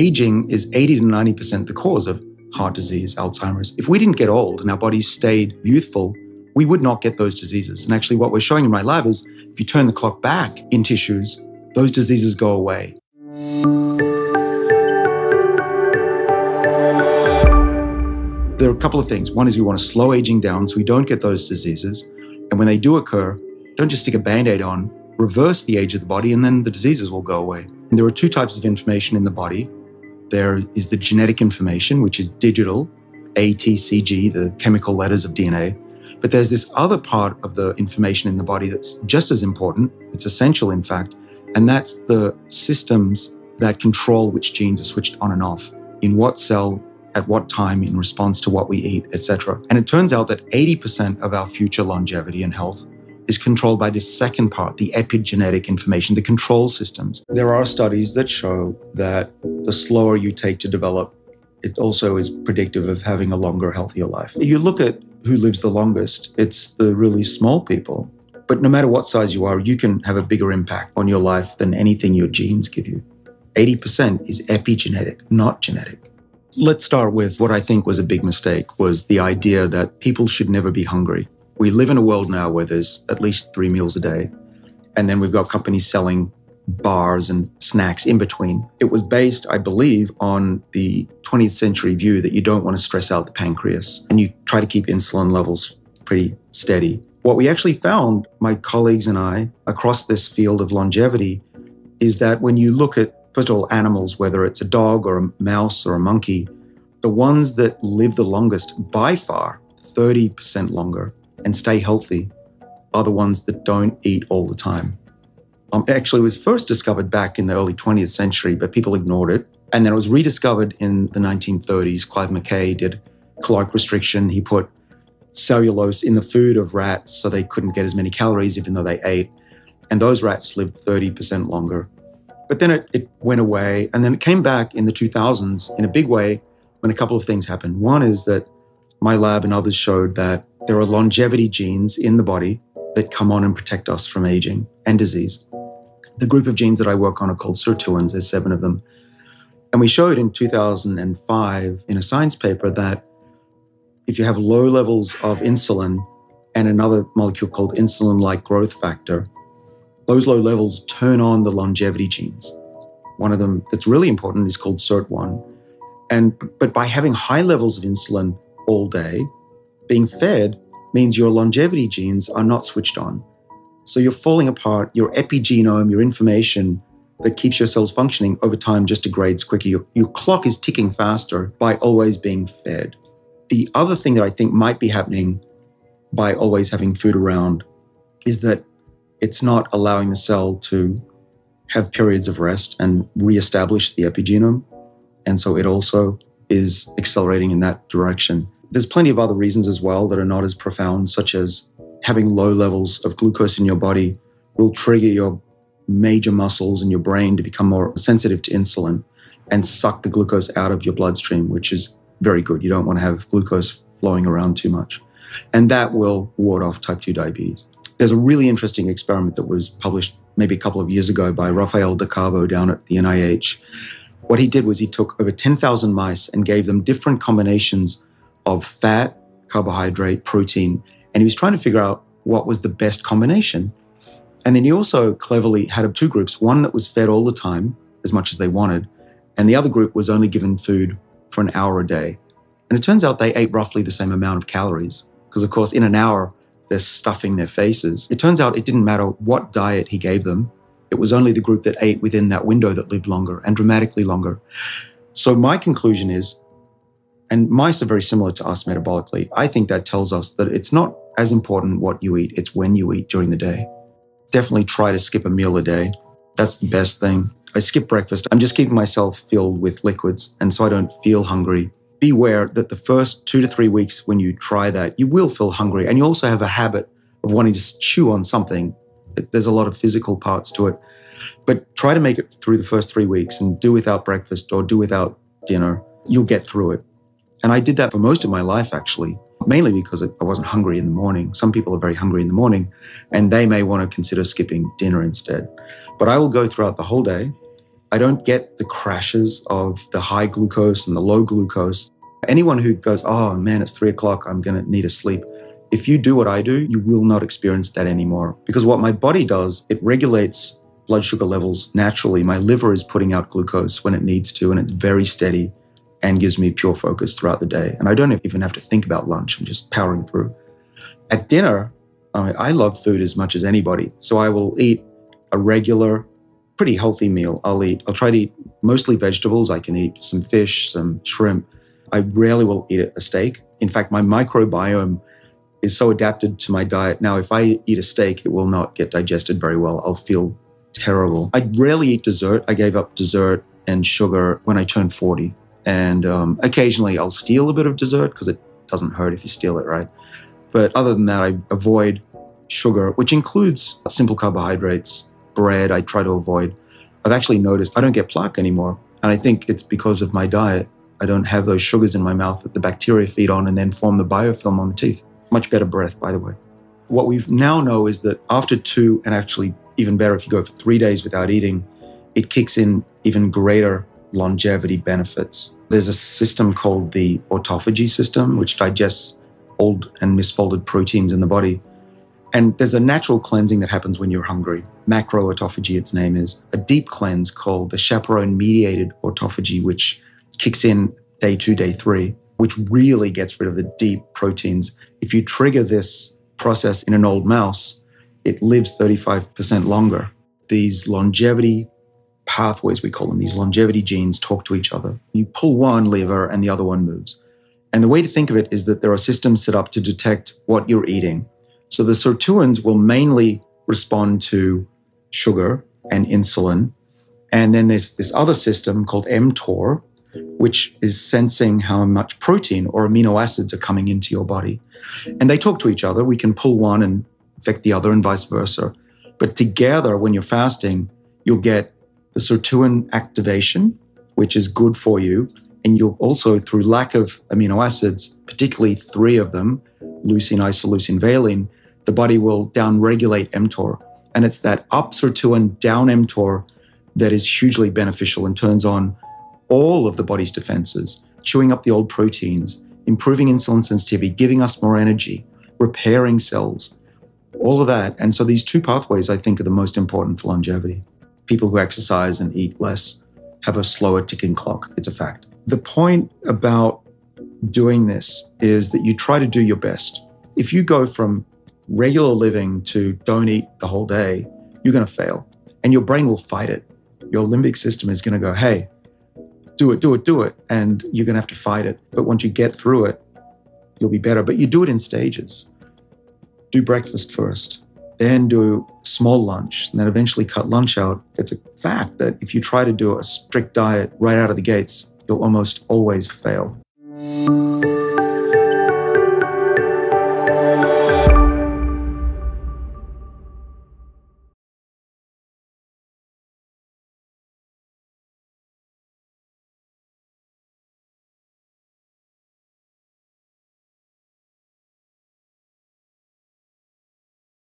aging is 80 to 90% the cause of heart disease, Alzheimer's. If we didn't get old and our bodies stayed youthful, we would not get those diseases. And actually, what we're showing in my lab is if you turn the clock back in tissues, those diseases go away. There are a couple of things. One is we want to slow aging down so we don't get those diseases. And when they do occur, don't just stick a band aid on, reverse the age of the body, and then the diseases will go away. And there are two types of information in the body there is the genetic information, which is digital, A, T, C, G, the chemical letters of DNA. But there's this other part of the information in the body that's just as important. It's essential, in fact, and that's the systems that control which genes are switched on and off, in what cell, at what time, in response to what we eat, etc. And it turns out that 80% of our future longevity and health is controlled by this second part, the epigenetic information, the control systems. There are studies that show that the slower you take to develop, it also is predictive of having a longer, healthier life. You look at who lives the longest, it's the really small people. But no matter what size you are, you can have a bigger impact on your life than anything your genes give you. 80% is epigenetic, not genetic. Let's start with what I think was a big mistake was the idea that people should never be hungry. We live in a world now where there's at least 3 meals a day. And then we've got companies selling bars and snacks in between. It was based, I believe, on the 20th century view that you don't want to stress out the pancreas and you try to keep insulin levels pretty steady. What we actually found, my colleagues and I, across this field of longevity, is that when you look at, first of all, animals, whether it's a dog or a mouse or a monkey, the ones that live the longest by far, 30% longer, and stay healthy, are the ones that don't eat all the time. Um, it actually was first discovered back in the early 20th century, but people ignored it. And then it was rediscovered in the 1930s. Clive McCay did caloric restriction. He put cellulose in the food of rats so they couldn't get as many calories even though they ate. And those rats lived 30% longer. But then it, it went away. And then it came back in the 2000s in a big way when a couple of things happened. One is that my lab and others showed that there are longevity genes in the body that come on and protect us from aging and disease. The group of genes that I work on are called sirtuins, there's seven of them. And we showed in 2005 in a science paper that if you have low levels of insulin and another molecule called insulin like growth factor, those low levels turn on the longevity genes. One of them that's really important is called SIRT1. And but by having high levels of insulin all day, being fed means your longevity genes are not switched on. So you're falling apart. Your epigenome, your information that keeps your cells functioning over time just degrades quicker. Your, your clock is ticking faster by always being fed. The other thing that I think might be happening by always having food around is that it's not allowing the cell to have periods of rest and reestablish the epigenome. And so it also is accelerating in that direction. There's plenty of other reasons as well that are not as profound, such as having low levels of glucose in your body will trigger your major muscles and your brain to become more sensitive to insulin and suck the glucose out of your bloodstream, which is very good. You don't want to have glucose flowing around too much. And that will ward off type 2 diabetes. There's a really interesting experiment that was published maybe a couple of years ago by Rafael de Cabo down at the NIH. What he did was he took over 10,000 mice and gave them different combinations of fat, carbohydrate, protein, and he was trying to figure out what was the best combination. And then he also cleverly had two groups one that was fed all the time, as much as they wanted, and the other group was only given food for an hour a day. And it turns out they ate roughly the same amount of calories, because of course, in an hour, they're stuffing their faces. It turns out it didn't matter what diet he gave them, it was only the group that ate within that window that lived longer and dramatically longer. So, my conclusion is, and mice are very similar to us metabolically, I think that tells us that it's not as important what you eat, it's when you eat during the day. Definitely try to skip a meal a day. That's the best thing. I skip breakfast. I'm just keeping myself filled with liquids, and so I don't feel hungry. Beware that the first two to three weeks when you try that, you will feel hungry, and you also have a habit of wanting to chew on something. There's a lot of physical parts to it. But try to make it through the first three weeks and do without breakfast or do without dinner. You'll get through it. And I did that for most of my life, actually mainly because I wasn't hungry in the morning. Some people are very hungry in the morning and they may want to consider skipping dinner instead. But I will go throughout the whole day I don't get the crashes of the high glucose and the low glucose. Anyone who goes, oh man, it's three o'clock, I'm going to need a sleep. If you do what I do, you will not experience that anymore. Because what my body does, it regulates blood sugar levels naturally. My liver is putting out glucose when it needs to, and it's very steady and gives me pure focus throughout the day. And I don't even have to think about lunch, I'm just powering through. At dinner, I, mean, I love food as much as anybody. So I will eat a regular, pretty healthy meal. I'll eat, I'll try to eat mostly vegetables. I can eat some fish, some shrimp. I rarely will eat a steak. In fact, my microbiome is so adapted to my diet. Now, if I eat a steak, it will not get digested very well. I'll feel terrible. I rarely eat dessert. I gave up dessert and sugar when I turned 40. And um, occasionally I'll steal a bit of dessert because it doesn't hurt if you steal it, right? But other than that, I avoid sugar, which includes simple carbohydrates, bread, I try to avoid. I've actually noticed I don't get plaque anymore. And I think it's because of my diet. I don't have those sugars in my mouth that the bacteria feed on and then form the biofilm on the teeth. Much better breath, by the way. What we now know is that after two, and actually even better if you go for three days without eating, it kicks in even greater longevity benefits. There's a system called the autophagy system, which digests old and misfolded proteins in the body. And there's a natural cleansing that happens when you're hungry. Macroautophagy, its name is. A deep cleanse called the chaperone mediated autophagy, which kicks in day two, day three, which really gets rid of the deep proteins. If you trigger this process in an old mouse, it lives 35% longer. These longevity pathways, we call them, these longevity genes talk to each other. You pull one lever and the other one moves. And the way to think of it is that there are systems set up to detect what you're eating. So the sirtuins will mainly respond to sugar and insulin. And then there's this other system called mTOR, which is sensing how much protein or amino acids are coming into your body. And they talk to each other. We can pull one and affect the other and vice versa. But together, when you're fasting, you'll get the sirtuin activation, which is good for you. And you'll also, through lack of amino acids, particularly three of them, leucine, isoleucine, valine, the body will downregulate mTOR. And it's that up sirtuin, down mTOR that is hugely beneficial and turns on all of the body's defenses, chewing up the old proteins, improving insulin sensitivity, giving us more energy, repairing cells, all of that. And so these two pathways, I think, are the most important for longevity. People who exercise and eat less have a slower ticking clock. It's a fact. The point about doing this is that you try to do your best. If you go from regular living to don't eat the whole day, you're going to fail. And your brain will fight it. Your limbic system is going to go, hey, do it, do it, do it. And you're going to have to fight it. But once you get through it, you'll be better. But you do it in stages. Do breakfast first, then do small lunch, and then eventually cut lunch out. It's a fact that if you try to do a strict diet right out of the gates, you'll almost always fail.